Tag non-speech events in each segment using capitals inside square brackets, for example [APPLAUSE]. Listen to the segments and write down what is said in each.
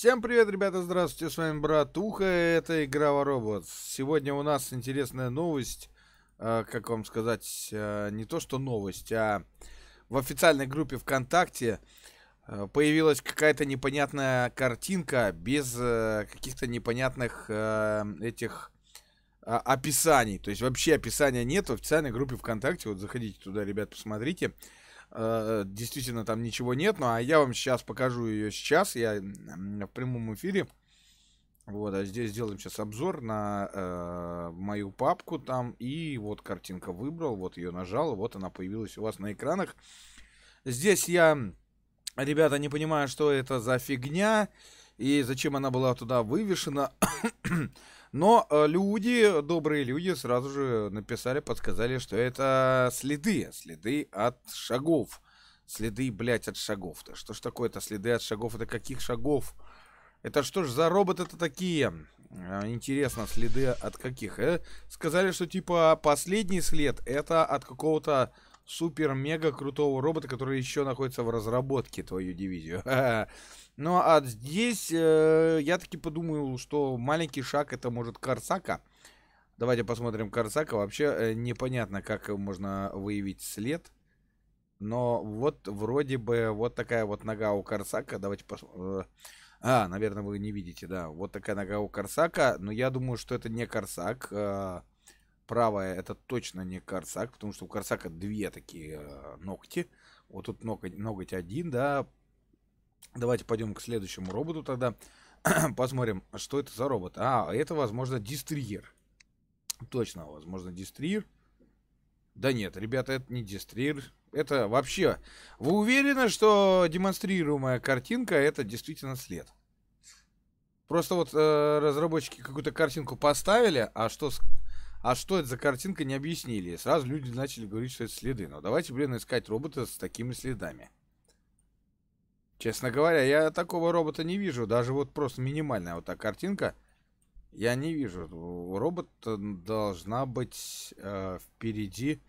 Всем привет, ребята, здравствуйте, с вами Братуха, это игра Robots. Сегодня у нас интересная новость, э, как вам сказать, э, не то что новость, а в официальной группе ВКонтакте э, появилась какая-то непонятная картинка без каких-то непонятных этих а, описаний. То есть вообще описания нет в официальной группе ВКонтакте. Вот заходите туда, ребят, посмотрите. Действительно там ничего нет, ну а я вам сейчас покажу ее сейчас, я в прямом эфире. Вот, а здесь сделаем сейчас обзор на э, мою папку там, и вот картинка выбрал, вот ее нажал, вот она появилась у вас на экранах. Здесь я, ребята, не понимаю, что это за фигня, и зачем она была туда вывешена. Но э, люди, добрые люди, сразу же написали, подсказали, что это следы, следы от шагов. Следы, блядь, от шагов-то. Что ж такое-то следы от шагов? Это каких шагов? Это что ж за роботы-то такие? А, интересно, следы от каких? Э? Сказали, что типа последний след это от какого-то супер-мега крутого робота, который еще находится в разработке, твою дивизию. [LAUGHS] Ну, а здесь э, я таки подумал, что маленький шаг это может Корсака. Давайте посмотрим Корсака. Вообще э, непонятно, как можно выявить след. Но вот вроде бы вот такая вот нога у Корсака. Давайте посмотрим. Э, а, наверное, вы не видите, да. Вот такая нога у Корсака. Но я думаю, что это не Корсак. Э, правая это точно не Корсак, потому что у Корсака две такие э, ногти. Вот тут ноготь, ноготь один, да, Давайте пойдем к следующему роботу тогда. [CLEARS THROAT] Посмотрим, что это за робот. А, это, возможно, дистриер. Точно, возможно, дистриер. Да нет, ребята, это не дистриер. Это вообще... Вы уверены, что демонстрируемая картинка это действительно след? Просто вот э, разработчики какую-то картинку поставили, а что, а что это за картинка не объяснили. Сразу люди начали говорить, что это следы. Но давайте, блин, искать робота с такими следами. Честно говоря, я такого робота не вижу. Даже вот просто минимальная вот та картинка. Я не вижу. У робота должна быть э, впереди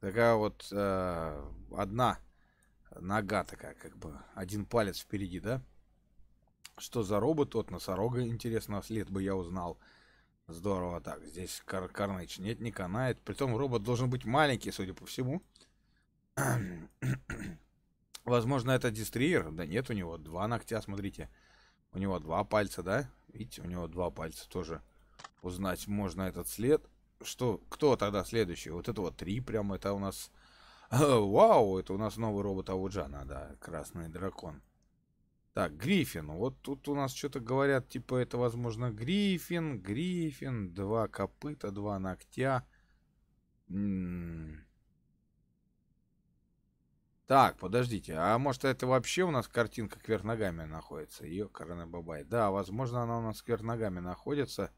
такая вот э, одна нога такая, как бы один палец впереди, да? Что за робот? Вот носорога, интересно, след бы я узнал. Здорово так. Здесь кар Карнейдж нет, не канает. Притом робот должен быть маленький, судя по всему. [CLEARS THROAT] Возможно, это дистриер. Да нет, у него два ногтя, смотрите. У него два пальца, да? Видите, у него два пальца тоже. Узнать можно этот след. Что, кто тогда следующий? Вот это вот три прямо, это у нас... Вау, это у нас новый робот Ауджана, да, красный дракон. Так, Гриффин. Вот тут у нас что-то говорят, типа, это, возможно, Гриффин, Гриффин, два копыта, два ногтя. -м -м. Так, подождите, а может это вообще у нас картинка кверх ногами находится? Ее бабай. Да, возможно она у нас кверх ногами находится.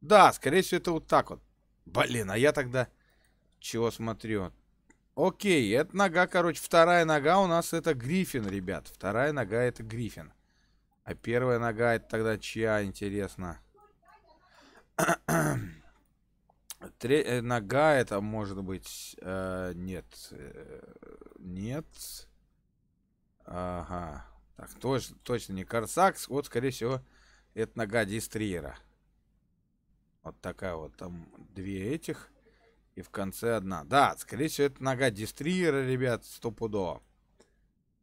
Да, скорее всего это вот так вот. Блин, а я тогда чего смотрю? Окей, это нога, короче, вторая нога у нас это Гриффин, ребят. Вторая нога это Гриффин. А первая нога это тогда чья, интересно? [CLEARS THROAT] Тре э, нога это может быть... Э, нет. Э, нет. Ага. Так, точно, точно не Корсакс. Вот, скорее всего, это нога Дистриера. Вот такая вот. Там две этих. И в конце одна. Да, скорее всего, это нога Дистриера, ребят, стопудово.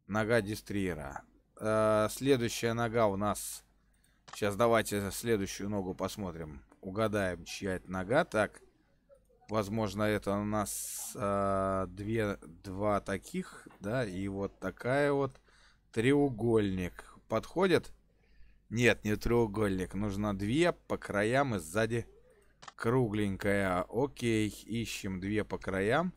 Нога Дистриера. Э, следующая нога у нас... Сейчас давайте следующую ногу посмотрим. Угадаем, чья это нога. Так. Возможно, это у нас э, две, два таких, да, и вот такая вот треугольник. Подходит? Нет, не треугольник. Нужно две по краям и сзади кругленькая. Окей, ищем две по краям.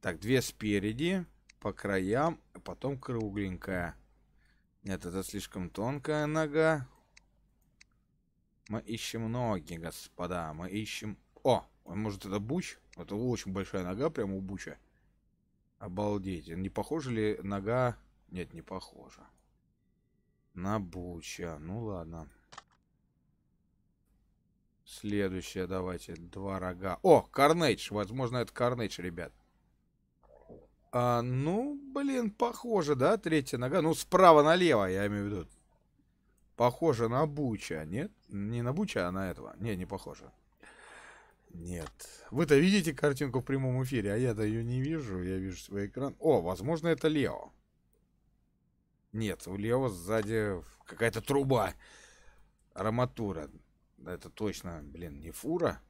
Так, две спереди, по краям, а потом кругленькая. Нет, это слишком тонкая нога. Мы ищем ноги, господа. Мы ищем... О, может это Буч? Это очень большая нога прямо у Буча. Обалдеть. Не похожа ли нога... Нет, не похожа. На Буча. Ну ладно. Следующее давайте. Два рога. О, Карнейдж. Возможно, это Карнейдж, ребят. А, ну, блин, похоже, да? Третья нога. Ну, справа налево, я имею в виду. Похоже на Буча, нет? Не на Буча, а на этого. Не, не похоже. Нет. Вы-то видите картинку в прямом эфире, а я-то ее не вижу. Я вижу свой экран. О, возможно, это Лео. Нет, у Лео сзади какая-то труба. Арматура. Это точно, блин, не фура.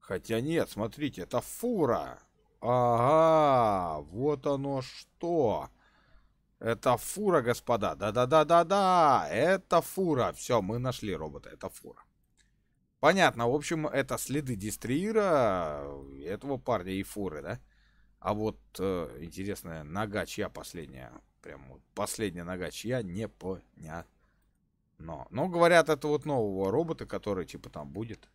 Хотя нет, смотрите, это фура. Ага, вот оно что. Это фура, господа. Да-да-да-да-да. Это фура. Все, мы нашли робота. Это фура. Понятно. В общем, это следы дистриера этого парня и фуры, да? А вот э, интересная нога чья последняя? Прям вот последняя нога чья? Непонятно. Но, но говорят, это вот нового робота, который типа там будет.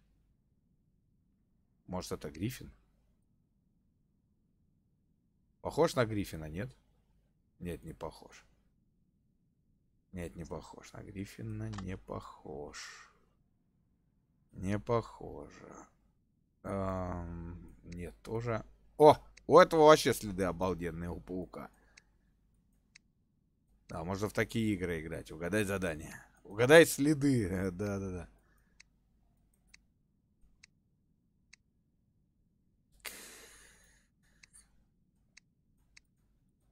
Может, это Гриффин? Похож на Гриффина, нет? Нет, не похож. Нет, не похож. На Гриффина не похож. Не похоже. Эм, нет, тоже... О! У этого вообще следы обалденные у паука. Да, можно в такие игры играть. Угадай задание. Угадай следы. Да-да-да.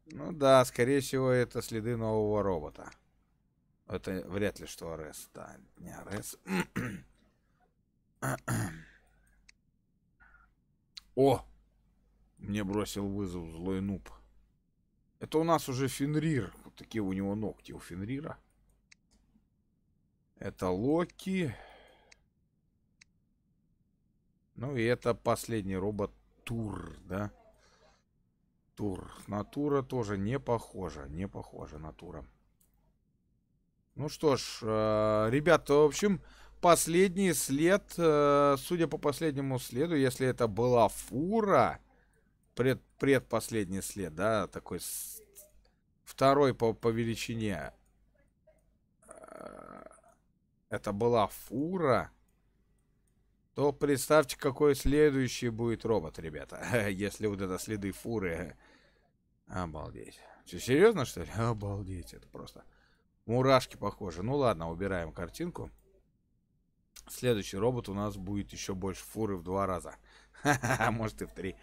Ну да, скорее всего, это следы нового робота. Это вряд ли что РС. Да, не РС. [CLEARS THROAT] О! Мне бросил вызов злой нуб. Это у нас уже Фенрир. Вот такие у него ногти у Фенрира. Это Локи. Ну и это последний робот Тур, да? Тур. Натура тоже не похожа. Не похожа натура. Ну что ж, э, ребята, в общем, последний след, э, судя по последнему следу, если это была фура, пред, предпоследний след, да, такой второй по, по величине, э, это была фура, то представьте, какой следующий будет робот, ребята. [LAUGHS] Если вот это следы фуры. Обалдеть. Что, серьезно, что ли? [LAUGHS] Обалдеть, это просто... Мурашки похожи. Ну ладно, убираем картинку. Следующий робот у нас будет еще больше фуры в два раза. [LAUGHS] Может и в три.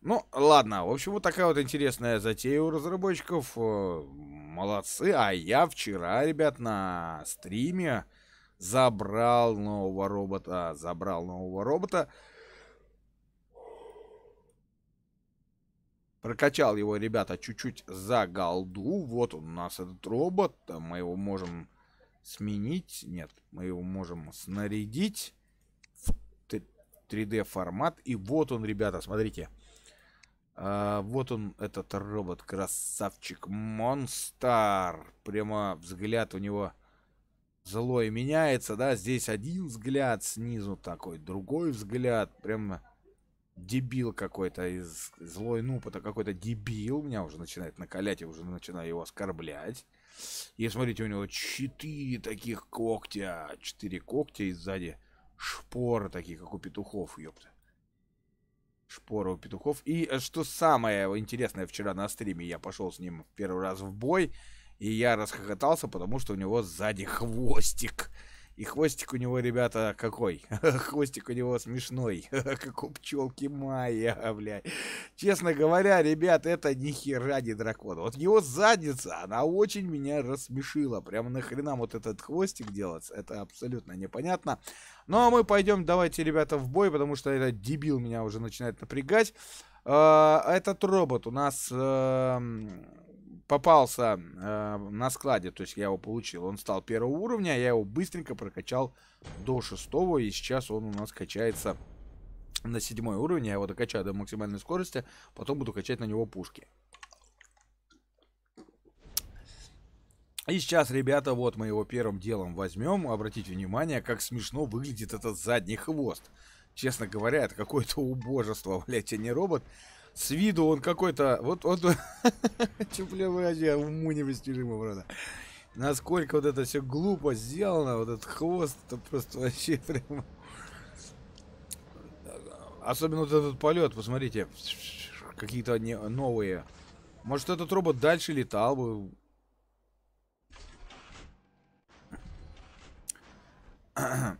Ну, ладно. В общем, вот такая вот интересная затея у разработчиков. Э, молодцы. А я вчера, ребят, на стриме забрал нового робота, забрал нового робота. Прокачал его, ребята, чуть-чуть за голду. Вот он у нас этот робот. Мы его можем сменить. Нет, мы его можем снарядить в 3D формат. И вот он, ребята, смотрите. А, вот он, этот робот, красавчик, монстр. Прямо взгляд у него злой меняется, да, здесь один взгляд снизу такой, другой взгляд, прям дебил какой-то из злой нуб, это какой-то дебил, меня уже начинает накалять, я уже начинаю его оскорблять. И смотрите, у него четыре таких когтя, четыре когтя и сзади шпоры такие, как у петухов, ёпта. Шпоры у петухов. И э, что самое интересное, вчера на стриме я пошел с ним первый раз в бой, и я расхохотался, потому что у него сзади хвостик. И хвостик у него, ребята, какой? [LAUGHS] хвостик у него смешной, [LAUGHS] как у пчелки Майя, [LAUGHS] блядь. Честно говоря, ребят, это ни хера не дракон. Вот его задница, она очень меня рассмешила. Прямо нахрена вот этот хвостик делать, это абсолютно непонятно. Ну, а мы пойдем, давайте, ребята, в бой, потому что этот дебил меня уже начинает напрягать. Uh, этот робот у нас uh, попался э, на складе, то есть я его получил. Он стал первого уровня, я его быстренько прокачал до шестого, и сейчас он у нас качается на седьмой уровень. Я его докачаю до максимальной скорости, потом буду качать на него пушки. И сейчас, ребята, вот мы его первым делом возьмем. Обратите внимание, как смешно выглядит этот задний хвост. Честно говоря, это какое-то убожество, [LAUGHS] блядь, а не робот. С виду он какой-то... Вот, вот... [LAUGHS] Чуплевый вообще уму непостижимо, брата. Насколько вот это все глупо сделано, вот этот хвост, это просто вообще [LAUGHS] прям... Особенно вот этот полет, посмотрите. Какие-то новые. Может, этот робот дальше летал бы. [CLEARS THROAT]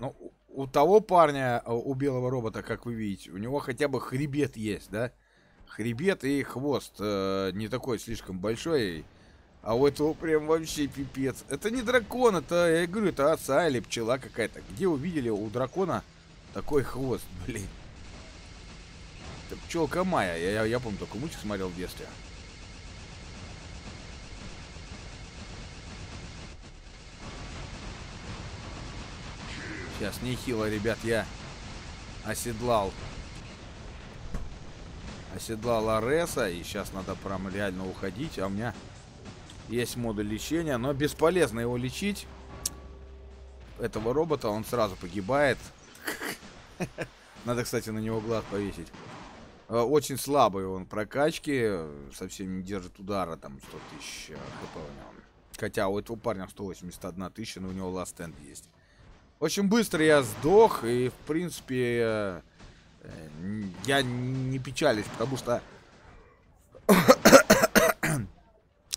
Ну, у того парня, а, у белого робота, как вы видите, у него хотя бы хребет есть, да? Хребет и хвост э, не такой слишком большой. А у этого прям вообще пипец. Это не дракон, это, я говорю, это оса или пчела какая-то. Где увидели у дракона такой хвост, блин? Это пчелка Майя. Я, я, я помню, только мультик смотрел в детстве. Сейчас нехило, ребят, я оседлал. Оседлал Ареса. И сейчас надо прям реально уходить. А у меня есть модуль лечения. Но бесполезно его лечить. Этого робота он сразу погибает. [LAUGHS] Надо, кстати, на него глаз повесить. Э, очень слабый он прокачки. Совсем не держит удара. Там 100 тысяч хп у него. Хотя у этого парня 181 тысяча, но у него ласт энд есть. Очень быстро я сдох, и, в принципе, э, я не печалюсь, потому что... [COUGHS]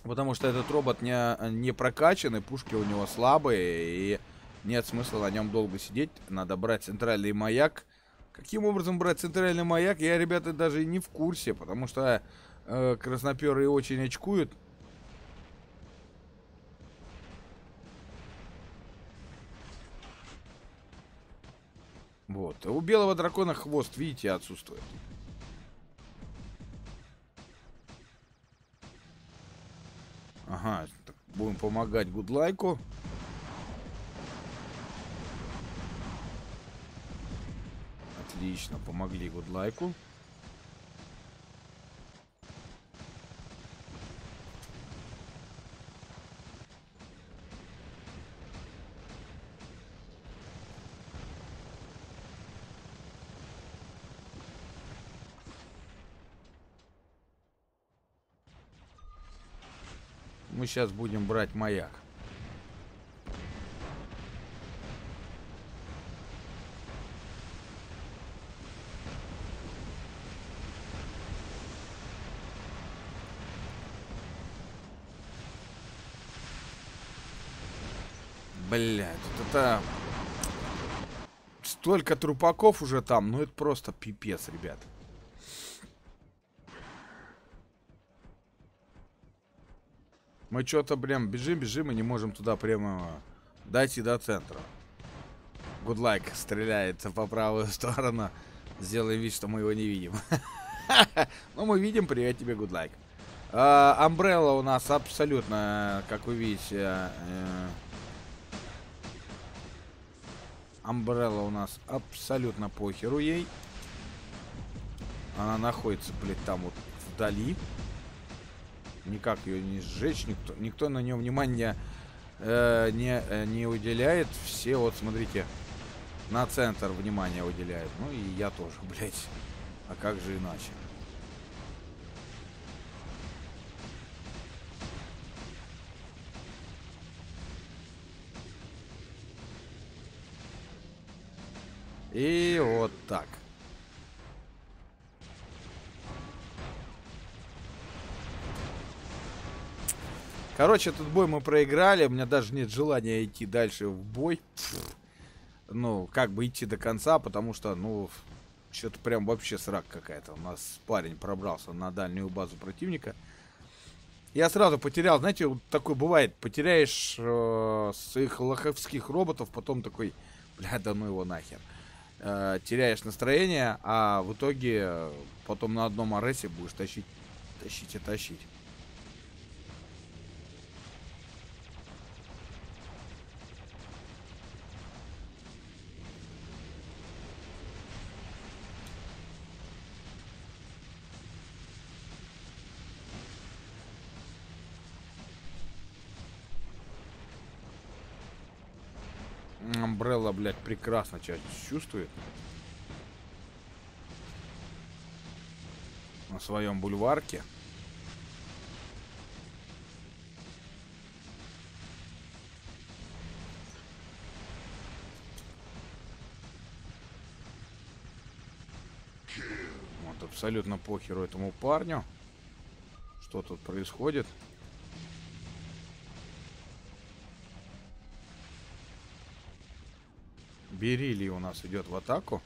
потому что этот робот не, не прокачанный, пушки у него слабые, и нет смысла на нем долго сидеть. Надо брать центральный маяк. Каким образом брать центральный маяк, я, ребята, даже не в курсе, потому что э, красноперые очень очкуют. Вот. У белого дракона хвост, видите, отсутствует. Ага, будем помогать Гудлайку. Отлично, помогли Гудлайку. Мы сейчас будем брать маяк. Блядь, тут это... Столько трупаков уже там, ну это просто пипец, ребят. Мы что-то прям бежим, бежим и не можем туда прямо дойти до центра. Гудлайк стреляет по правую [LAUGHS] сторону. Сделаем вид, что мы его не видим. [LAUGHS] Ну, мы видим. Привет тебе, Гудлайк. Амбрелла у нас абсолютно, как вы видите... Амбрелла у нас абсолютно похеру ей. Она находится, блядь, там вот вдали никак ее не сжечь, никто, никто на нее внимания э, не, э, не уделяет. Все, вот смотрите, на центр внимания уделяют. Ну и я тоже, [LAUGHS] блядь. А как же иначе? И вот так. Короче, этот бой мы проиграли. У меня даже нет желания идти дальше в бой. Ну, как бы идти до конца, потому что, ну, что-то прям вообще срак какая-то. У нас парень пробрался на дальнюю базу противника. Я сразу потерял, знаете, вот такое бывает, потеряешь э, своих лоховских роботов, потом такой, бля, да ну его нахер. Э, теряешь настроение, а в итоге потом на одном аресе будешь тащить, тащить и тащить. Амбрелла, блядь, прекрасно чувствует. На своем бульварке. Вот абсолютно похеру этому парню. Что тут происходит? Берили у нас идет в атаку.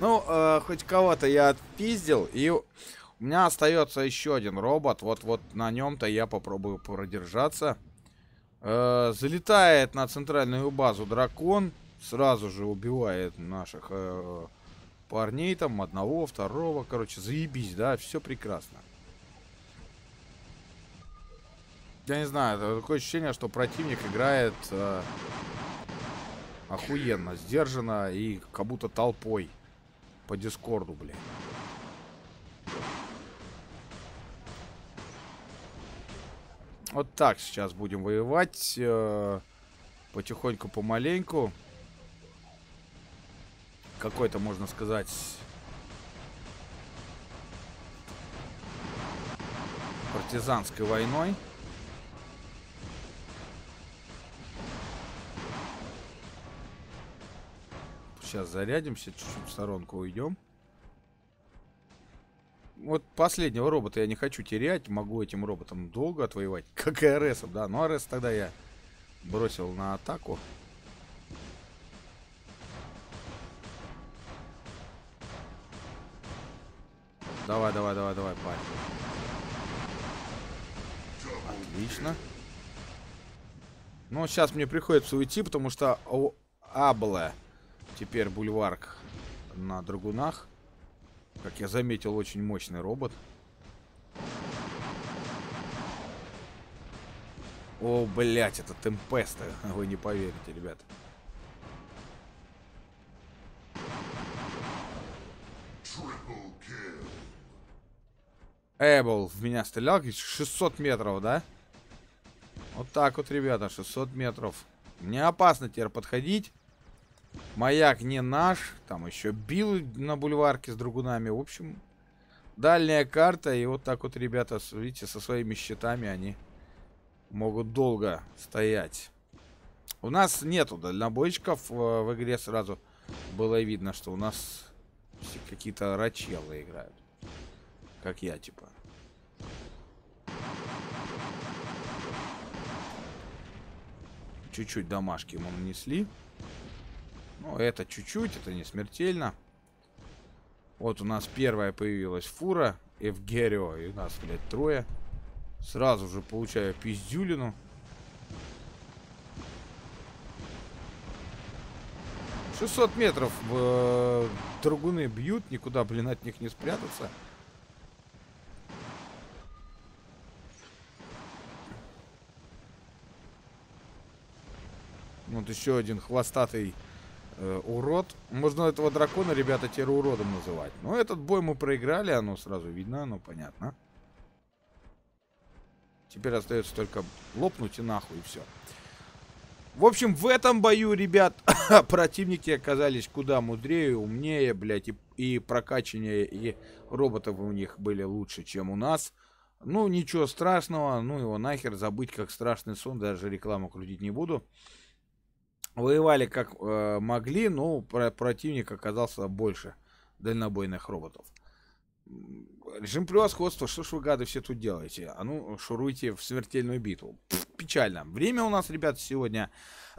Ну, э, хоть кого-то я отпиздил, и у меня остается еще один робот. Вот, вот на нем-то я попробую продержаться. Э, залетает на центральную базу дракон, сразу же убивает наших э, парней там, одного, второго, короче, заебись, да, все прекрасно. Я не знаю, такое ощущение, что противник играет э, охуенно, сдержанно и как будто толпой по дискорду, блин. Вот так сейчас будем воевать. Э, потихоньку, помаленьку. Какой-то, можно сказать... партизанской войной. Сейчас зарядимся, чуть-чуть в сторонку уйдем. Вот последнего робота я не хочу терять. Могу этим роботом долго отвоевать. [LAUGHS] Как и РС, да. Но РС тогда я бросил на атаку. Давай, давай, давай, давай, парень. Отлично. Ну, сейчас мне приходится уйти, потому что Абле Теперь бульварк на драгунах. Как я заметил, очень мощный робот. О, блять, это темпеста. Вы не поверите, ребят. Эбл в меня стрелял. 600 метров, да? Вот так вот, ребята, 600 метров. Не опасно теперь подходить. Маяк не наш. Там еще бил на бульварке с другунами. В общем, дальняя карта. И вот так вот ребята, видите, со своими щитами они могут долго стоять. У нас нету дальнобойщиков в, в игре сразу. Было видно, что у нас какие-то рачелы играют. Как я, типа. Чуть-чуть домашки ему нанесли. Ну, это чуть-чуть, это не смертельно. Вот у нас первая появилась фура. Эвгерио. И у нас, блядь, трое. Сразу же получаю пиздюлину. Шестьсот метров э, драгуны бьют, никуда, блин, от них не спрятаться. Вот еще один хвостатый э, урод. Можно этого дракона, ребята, теперь уродом называть. Но этот бой мы проиграли, оно сразу видно, оно понятно. Теперь остается только лопнуть и нахуй, и все. В общем, в этом бою, ребят, [LAUGHS] противники оказались куда мудрее, умнее, блядь, и, и прокачаннее, и роботов у них были лучше, чем у нас. Ну, ничего страшного, ну его нахер, забыть как страшный сон, даже рекламу крутить не буду. Воевали как э, могли, но про противник оказался больше дальнобойных роботов. Режим превосходства, что ж вы, гады, все тут делаете? А ну, шуруйте в смертельную битву. Пфф, печально. Время у нас, ребята, сегодня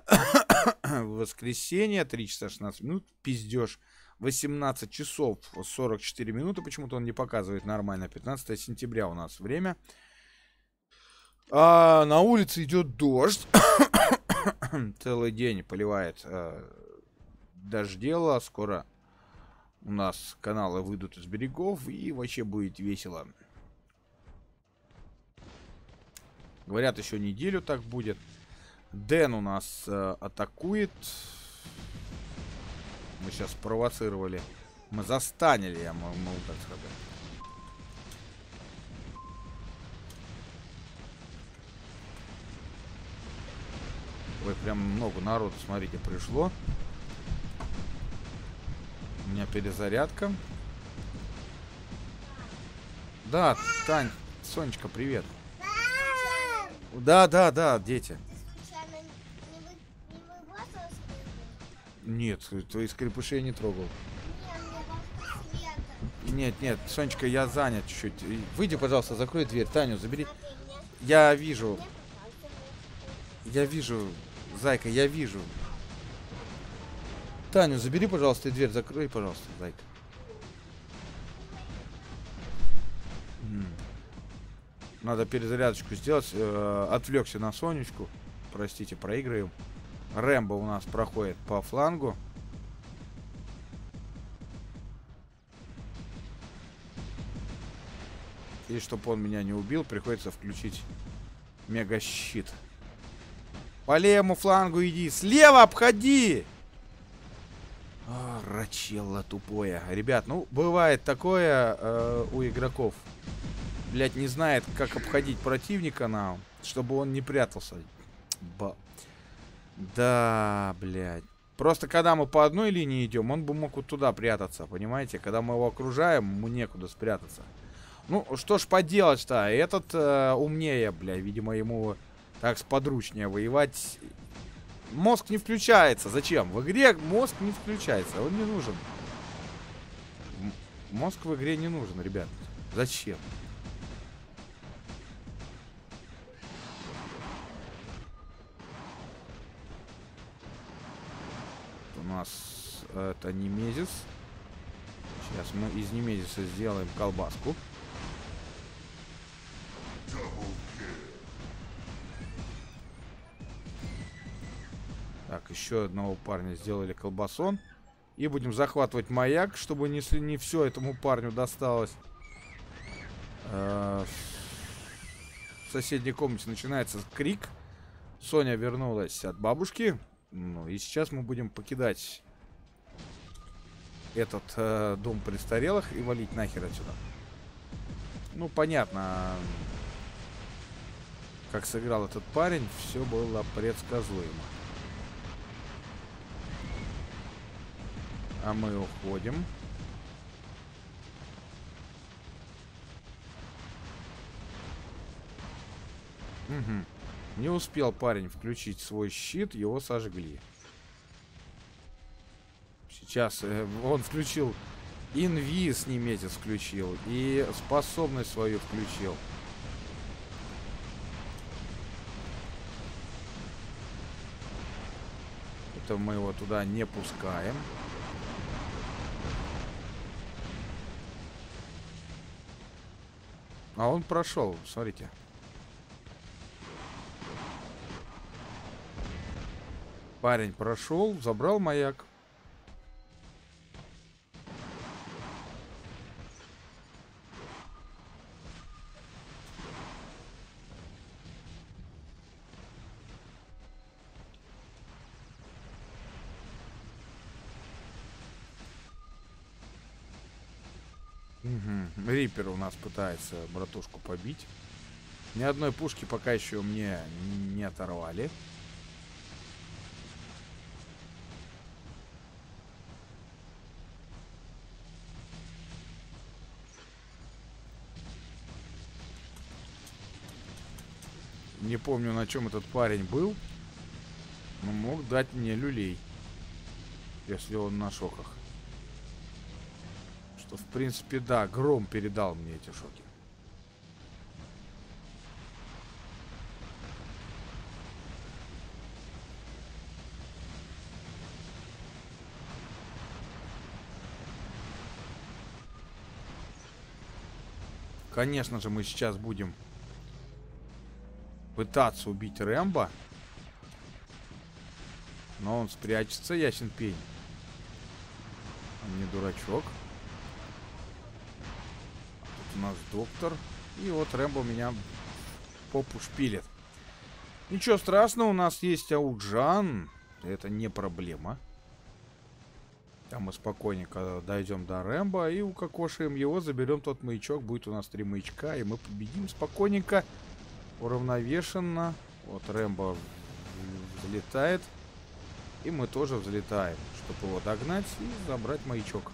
[COUGHS] воскресенье, 3 часа 16 минут, пиздеж. 18 часов 44 минуты, почему-то он не показывает нормально. 15 сентября у нас время. А, на улице идет дождь. [CLEARS THROAT] целый день поливает э, дождело. Скоро у нас каналы выйдут из берегов и вообще будет весело. Говорят, еще неделю так будет. Дэн у нас э, атакует. Мы сейчас провоцировали. Мы застанили, я могу так сказать. Ой, прям много народу, смотрите, пришло. У меня перезарядка. Да, Тань, Сонечка, привет. Да, да, да, дети. Нет, твои скрипыши я не трогал. Нет, нет, Сонечка, я занят чуть-чуть. Выйди, пожалуйста, закрой дверь. Таню, забери. Я вижу. Я вижу. Зайка, я вижу. Таню, забери, пожалуйста, и дверь закрой, пожалуйста, зайка. Надо перезарядочку сделать. Э, отвлекся на Сонечку. Простите, проиграем. Рэмбо у нас проходит по флангу. И чтобы он меня не убил, приходится включить мега-щит. По левому флангу иди. Слева обходи! А, тупое. Ребят, ну, бывает такое э, у игроков. Блять, не знает, как обходить противника нам, чтобы он не прятался. Ба. Да, блядь. Просто когда мы по одной линии идем, он бы мог вот туда прятаться, понимаете? Когда мы его окружаем, ему некуда спрятаться. Ну, что ж поделать-то? Этот э, умнее, бля. Видимо, ему так сподручнее воевать. Мозг не включается. Зачем? В игре мозг не включается. Он не нужен. Мозг в игре не нужен, ребят. Зачем? У нас это немезис. Сейчас мы из немезиса сделаем колбаску. Так, еще одного парня сделали колбасон. И будем захватывать маяк, чтобы не, не все этому парню досталось. Э, в соседней комнате начинается крик. Соня вернулась от бабушки. Ну и сейчас мы будем покидать этот э, дом престарелых и валить нахер отсюда. Ну, понятно, как сыграл этот парень, все было предсказуемо. А мы уходим. Угу. Не успел парень включить свой щит, его сожгли. Сейчас э, он включил инвиз немец включил и способность свою включил. Это мы его туда не пускаем. А он прошел, смотрите. Парень прошел, забрал маяк. Риппер у нас пытается братушку побить. Ни одной пушки пока еще мне не оторвали. Не помню, на чем этот парень был. Но мог дать мне люлей. Если он на шоках. Что, в принципе, да, Гром передал мне эти шоки. Конечно же, мы сейчас будем пытаться убить Рэмбо. Но он спрячется, ясен пень. Он не дурачок у нас доктор. И вот Рэмбо меня попу шпилит. Ничего страшного, у нас есть Ауджан. Это не проблема. Там мы спокойненько дойдем до Рэмбо и укокошаем его, заберем тот маячок. Будет у нас три маячка, и мы победим спокойненько, уравновешенно. Вот Рэмбо взлетает. И мы тоже взлетаем, чтобы его догнать и забрать маячок.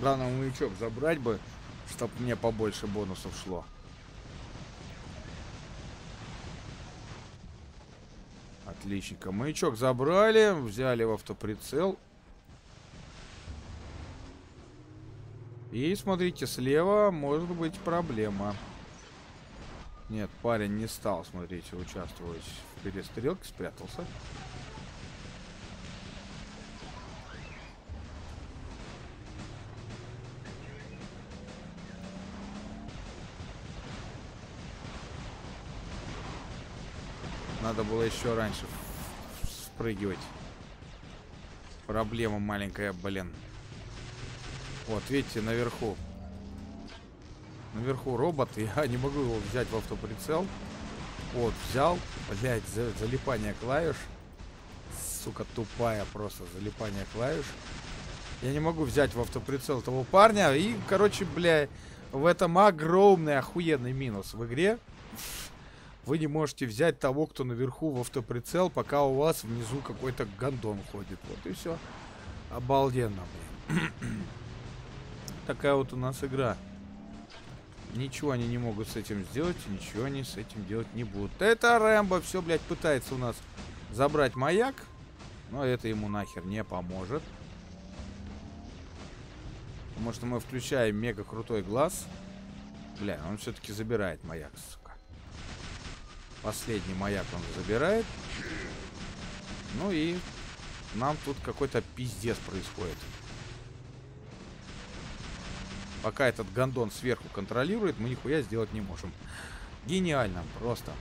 Главное, маячок забрать бы, чтобы мне побольше бонусов шло. Отличненько. Маячок забрали, взяли в автоприцел. И смотрите, слева может быть проблема. Нет, парень не стал, смотрите, участвовать в перестрелке, спрятался. Надо было еще раньше спрыгивать. Проблема маленькая, блин. Вот, видите, наверху. Наверху робот, [LAUGHS] я не могу его взять в автоприцел. Вот, взял. Блять, за, залипание клавиш. Сука, тупая просто залипание клавиш. Я не могу взять в автоприцел того парня. И, короче, бля, в этом огромный охуенный минус в игре. Вы не можете взять того, кто наверху в автоприцел, пока у вас внизу какой-то гондон ходит. Вот и все. Обалденно, блин. [CLEARS THROAT] Такая вот у нас игра. Ничего они не могут с этим сделать, ничего они с этим делать не будут. Это Рэмбо все, блядь, пытается у нас забрать маяк. Но это ему нахер не поможет. Потому что мы включаем мега крутой глаз. Бля, он все-таки забирает маяк, сука. Последний маяк он забирает. Ну и нам тут какой-то пиздец происходит. Пока этот гондон сверху контролирует, мы нихуя сделать не можем. Гениально, просто.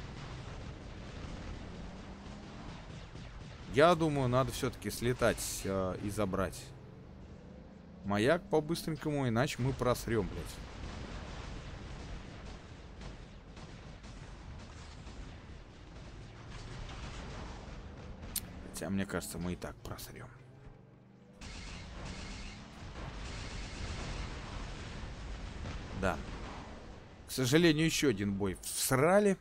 Я думаю, надо все-таки слетать э, и забрать маяк по-быстренькому, иначе мы просрем, блядь. Хотя, мне кажется, мы и так просрем. Да. К сожалению, еще один бой всрали.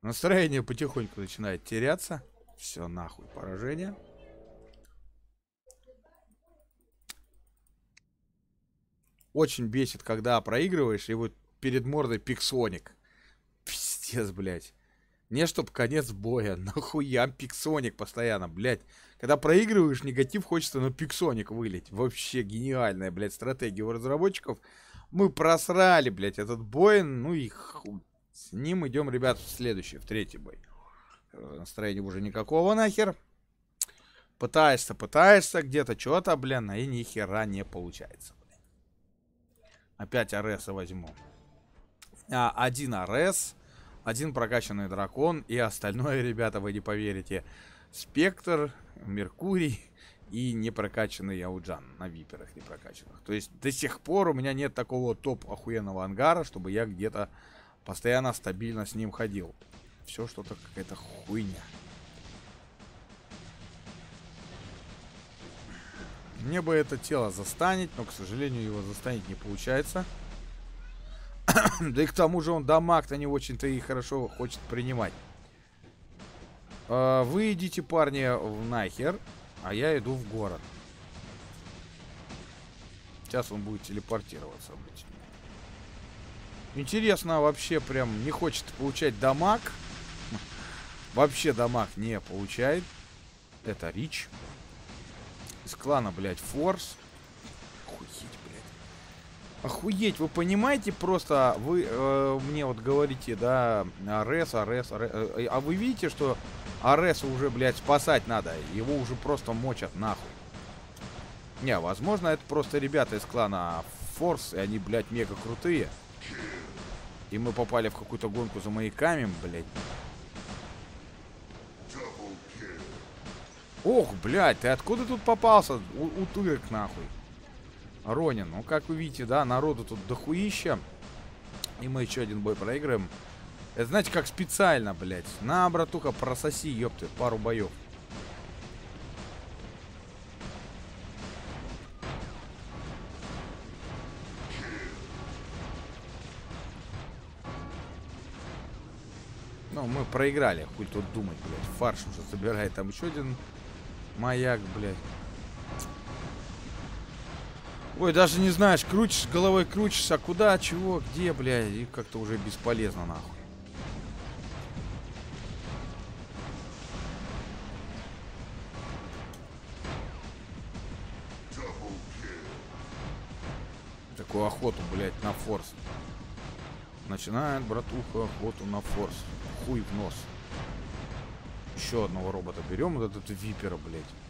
Настроение потихоньку начинает теряться. Все, нахуй, поражение. Очень бесит, когда проигрываешь, и вот перед мордой пиксоник. Пиздец, блядь. Не чтоб конец боя, [LAUGHS] нахуя пиксоник постоянно, блядь. Когда проигрываешь, негатив хочется на пиксоник вылить. Вообще гениальная, блядь, стратегия у разработчиков. Мы просрали, блядь, этот бой. Ну и хуй. С ним идем, ребят, в следующий, в третий бой. Э, настроения уже никакого нахер. Пытаешься, пытаешься где-то что-то, блин, и ни хера не получается. Блин. Опять Ареса возьму. А, один Арес, один прокачанный дракон и остальное, [LAUGHS] ребята, вы не поверите. Спектр, Меркурий, и не прокачанный Ауджан на виперах не прокачанных. То есть до сих пор у меня нет такого топ охуенного ангара, чтобы я где-то постоянно стабильно с ним ходил. Все что-то какая-то хуйня. Мне бы это тело застанить, но, к сожалению, его застанить не получается. [COUGHS] да и к тому же он дамаг-то не очень-то и хорошо хочет принимать. А, вы идите, парни, в нахер. А я иду в город. Сейчас он будет телепортироваться. Быть. Интересно, вообще прям не хочет получать дамаг. [LAUGHS] Вообще дамаг не получает. Это Рич. Из клана, блядь, Форс. Охуеть, вы понимаете просто, вы э, мне вот говорите, да, Арес, Арес, Арес. Э, а вы видите, что Ареса уже, блядь, спасать надо. Его уже просто мочат нахуй. Не, возможно, это просто ребята из клана Форс, и они, блядь, мега крутые. И мы попали в какую-то гонку за маяками, блядь. Ох, блядь, ты откуда тут попался? У утырок, нахуй. Ронин, ну как вы видите, да, народу тут дохуища. И мы еще один бой проиграем. Это знаете, как специально, блядь. На, братуха, прососи, ёпты, пару боев. Ну, мы проиграли, хуй тут думать, блядь. Фарш уже забирает там еще один маяк, блядь. Ой, даже не знаешь, крутишь, головой крутишь, а куда, чего, где, бля, и как-то уже бесполезно, нахуй. Такую охоту, блядь, на форс. Начинает, братуха, охоту на форс. Хуй в нос. Еще одного робота берем, вот этот випера, блядь.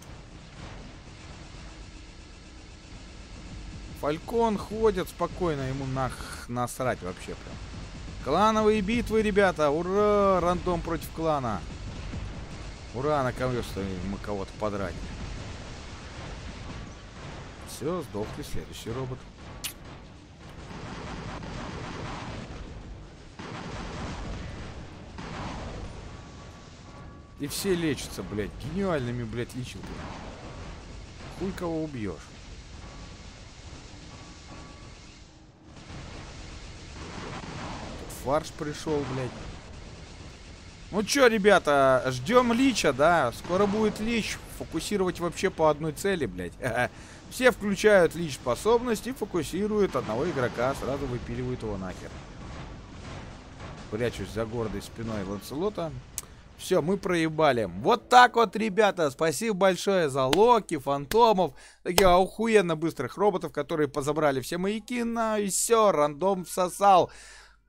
Фалькон ходит спокойно, ему нах насрать вообще прям. Клановые битвы, ребята! Ура! Рандом против клана. Ура, наконец-то мы кого-то подранили. Все, сдохли. Следующий робот. И все лечатся, блядь, гениальными, блядь, лечилками. Хуй кого убьешь. Фарш пришел, блядь. Ну чё, ребята, ждем лича, да? Скоро будет лич. Фокусировать вообще по одной цели, блядь. [LAUGHS] Все включают лич способность и фокусируют одного игрока, сразу выпиливают его нахер. Прячусь за гордой спиной Ланселота. Все, мы проебали. Вот так вот, ребята. Спасибо большое за Локи, Фантомов. Таких охуенно быстрых роботов, которые позабрали все маяки. На и все, рандом всосал.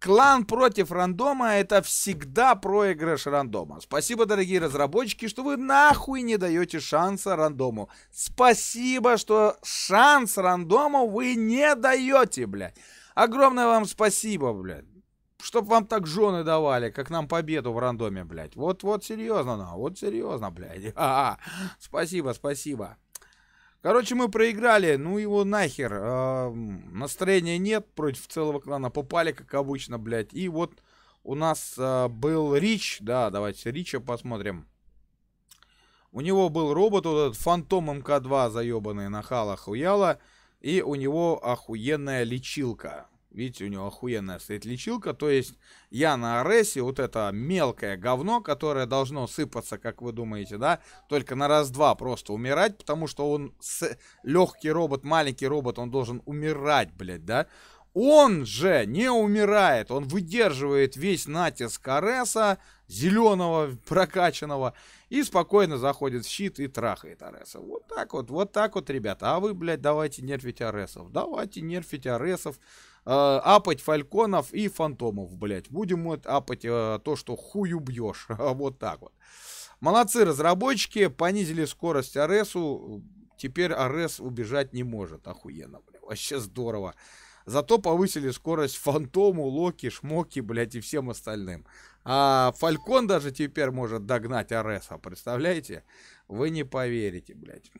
Клан против рандома это всегда проигрыш рандома. Спасибо, дорогие разработчики, что вы нахуй не даете шанса рандому. Спасибо, что шанс рандому вы не даете, блядь. Огромное вам спасибо, блядь. Чтоб вам так жены давали, как нам победу в рандоме, блядь. Вот-вот серьезно, ну, вот серьезно, блядь. [LAUGHS] А -а. Спасибо, спасибо. Короче, мы проиграли, ну его нахер. Э, настроения нет против целого клана. Попали, как обычно, блядь. И вот у нас э, был Рич. Да, давайте Рича посмотрим. У него был робот, вот этот Фантом МК-2, заебанный на халах уяла. И у него охуенная лечилка. Видите, у него охуенная стоит лечилка. То есть я на Аресе, вот это мелкое говно, которое должно сыпаться, как вы думаете, да, только на раз-два просто умирать, потому что он с... легкий робот, маленький робот, он должен умирать, блядь, да. Он же не умирает, он выдерживает весь натиск Ареса, зеленого, прокачанного, и спокойно заходит в щит и трахает Ареса. Вот так вот, вот так вот, ребята. А вы, блядь, давайте нерфить Аресов. Давайте нерфить Аресов апать фальконов и фантомов, блядь. Будем вот апать э, то, что хуй убьешь. [LAUGHS] вот так вот. Молодцы разработчики, понизили скорость Аресу. Теперь Арес убежать не может. Охуенно, блядь. Вообще здорово. Зато повысили скорость Фантому, Локи, Шмоки, блядь, и всем остальным. А Фалькон даже теперь может догнать Ареса, представляете? Вы не поверите, блядь.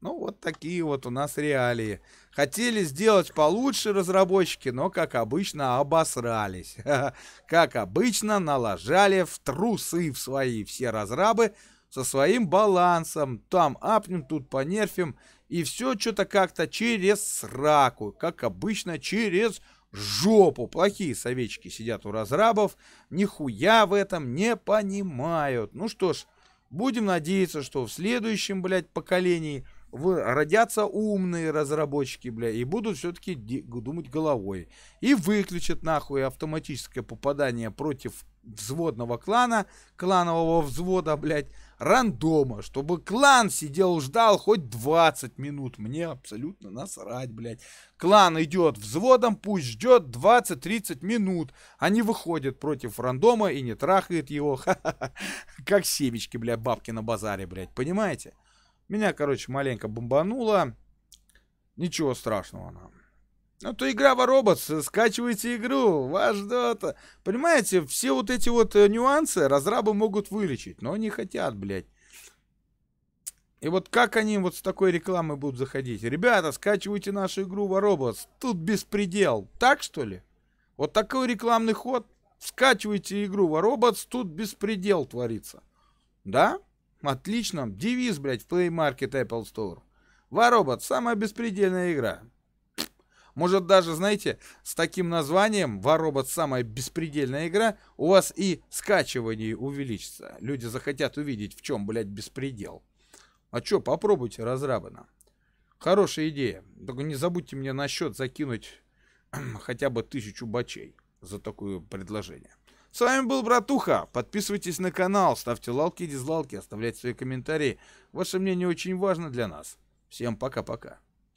Ну, вот такие вот у нас реалии. Хотели сделать получше разработчики, но, как обычно, обосрались. [LAUGHS] Как обычно, налажали в трусы в свои все разрабы со своим балансом. Там апнем, тут понерфим. И все что-то как-то через сраку. Как обычно, через жопу. Плохие советчики сидят у разрабов. Нихуя в этом не понимают. Ну что ж, будем надеяться, что в следующем, блядь, поколении родятся умные разработчики, бля, и будут все-таки думать головой. И выключат нахуй автоматическое попадание против взводного клана, кланового взвода, блядь, рандома, чтобы клан сидел, ждал хоть 20 минут. Мне абсолютно насрать, блядь. Клан идет взводом, пусть ждет 20-30 минут, не выходит против рандома и не трахает его, [LAUGHS] как семечки, блядь, бабки на базаре, блядь, понимаете? Меня, короче, маленько бомбануло. Ничего страшного нам. Ну, то игра Robots, скачивайте игру, ваш дота. Понимаете, все вот эти вот э, нюансы разрабы могут вылечить, но не хотят, блядь. И вот как они вот с такой рекламой будут заходить? Ребята, скачивайте нашу игру Robots, тут беспредел. Так, что ли? Вот такой рекламный ход. Скачивайте игру Robots, тут беспредел творится. Да? Отлично. Девиз, блядь, в Play Market Apple Store. Воробот, самая беспредельная игра. Может даже, знаете, с таким названием Воробот самая беспредельная игра, у вас и скачивание увеличится. Люди захотят увидеть, в чем, блядь, беспредел. А чё, попробуйте разрабано. Хорошая идея. Только не забудьте мне на счет закинуть [CLEARS THROAT] хотя бы тысячу бачей за такое предложение. С вами был Братуха. Подписывайтесь на канал, ставьте лайки и дизлайки, оставляйте свои комментарии. Ваше мнение очень важно для нас. Всем пока-пока.